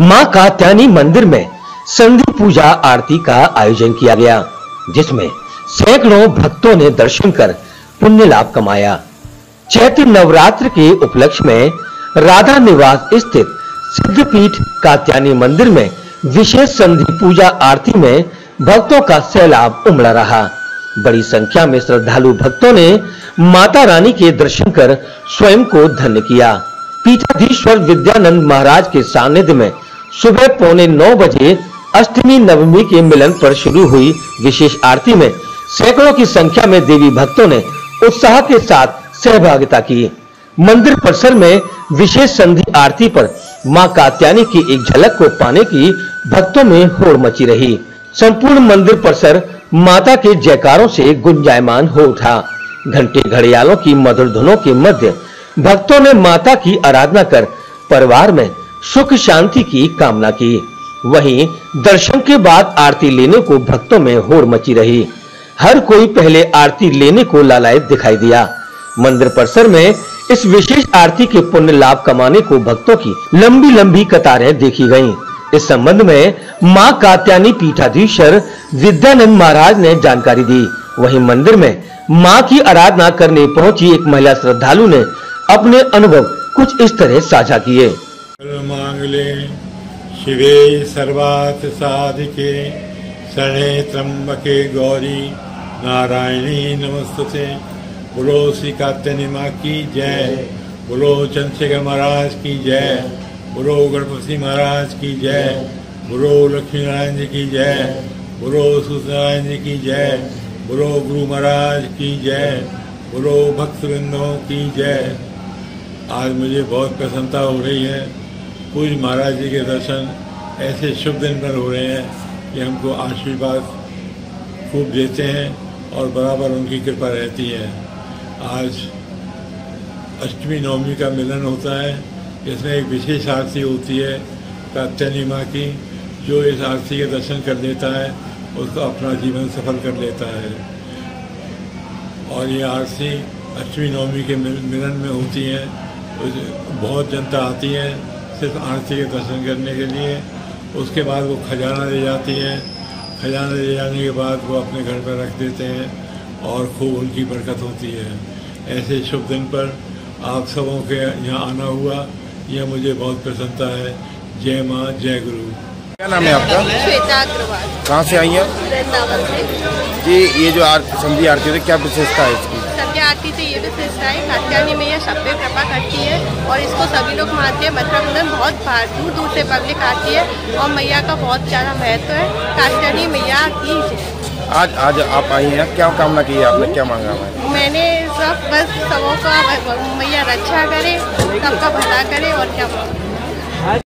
माँ कात्यानी मंदिर में संधि पूजा आरती का आयोजन किया गया, जिसमें सैकड़ों भक्तों ने दर्शन कर पुण्य लाभ कमाया। चैत्र नवरात्र के उपलक्ष्य में राधा निवास स्थित सिद्धपीठ कात्यानी मंदिर में विशेष संधि पूजा आरती में भक्तों का सैलाब उमड़ा रहा। बड़ी संख्या में श्रद्धालु भक्तों ने माता रानी के दर्शन कर स्वयं को धन्य किया। पीठाधीश्वर विद्यानंद महाराज के सानिध्य में सुबह पौने नौ बजे अष्टमी नवमी के मिलन पर शुरू हुई विशेष आरती में सैकड़ों की संख्या में देवी भक्तों ने उत्साह के साथ सहभागिता की। मंदिर परिसर में विशेष संधि आरती पर माँ कात्यानी की एक झलक को पाने की भक्तों में होड़ मची रही। संपूर्ण मंदिर परिसर माता के जयकारों से गुंजायमान हो उठा। घंटे घड़ियालों की मधुर धुनों के मध्य भक्तों ने माता की आराधना कर परिवार में सुख शांति की कामना की। वहीं दर्शन के बाद आरती लेने को भक्तों में होड़ मची रही। हर कोई पहले आरती लेने को लालायत दिखाई दिया। मंदिर परिसर में इस विशेष आरती के पुण्य लाभ कमाने को भक्तों की लंबी लंबी कतारें देखी गईं। इस संबंध में माँ कात्यानी पीठाधीश्वर विद्यानंद महाराज ने जानकारी दी। वहीं मंदिर में माँ की आराधना करने पहुँची एक महिला श्रद्धालु ने अपने अनुभव कुछ इस तरह साझा किए। मांगले शिवे सर्वार्थ साधिके शरणे त्र्यंबके गौरी नारायणी नमस्तुते। बोलो श्री कात्यायनी माँ की जय। बोलो चंद्रशेखर महाराज की जय। बोलो गणपति महाराज की जय। बोलो लक्ष्मी नारायण जी की जय। बोलो सूर्यनारायण जी की जय। बोलो गुरु महाराज की जय। बोलो भक्त की जय। आज मुझे बहुत प्रसन्नता हो रही है। पूज महाराज जी के दर्शन ऐसे शुभ दिन पर हो रहे हैं कि हमको आशीर्वाद खूब देते हैं और बराबर उनकी कृपा रहती है। आज अष्टमी नवमी का मिलन होता है इसमें एक विशेष आरती होती है कात्यानी माँ की, जो इस आरती के दर्शन कर लेता है, उसको अपना जीवन सफल कर लेता है। और ये आरती अष्टमी नवमी के मिलन में होती है। बहुत जनता आती है सिर्फ़ आरती के दर्शन करने के लिए। उसके बाद वो खजाना ले जाती है। खजाना ले जाने के बाद वो अपने घर पर रख देते हैं और खूब उनकी बरकत होती है। ऐसे शुभ दिन पर आप सबों के यहाँ आना हुआ। यह मुझे बहुत प्रसन्नता है। जय माँ जय गुरु। क्या नाम है आपका? श्वेता अग्रवाल। कहाँ से आई हैं? जी ये जो आर, संधि आरती है क्या विशेषता है इसकी संध्या आरती से ये विशेषता है कात्यायनी मैया सब पे कृपा करती है और इसको सभी लोग मानते हैं मथुरा बहुत बाहर दूर दूर से पब्लिक आती है और मैया का बहुत ज़्यादा महत्व है कात्यायनी मैया की। आज आज आप आई हैं क्या कामना की है आपने क्या मांगा है मैंने सब बस सबों का मैया रक्षा करे सबका भला करे और क्या मांगू।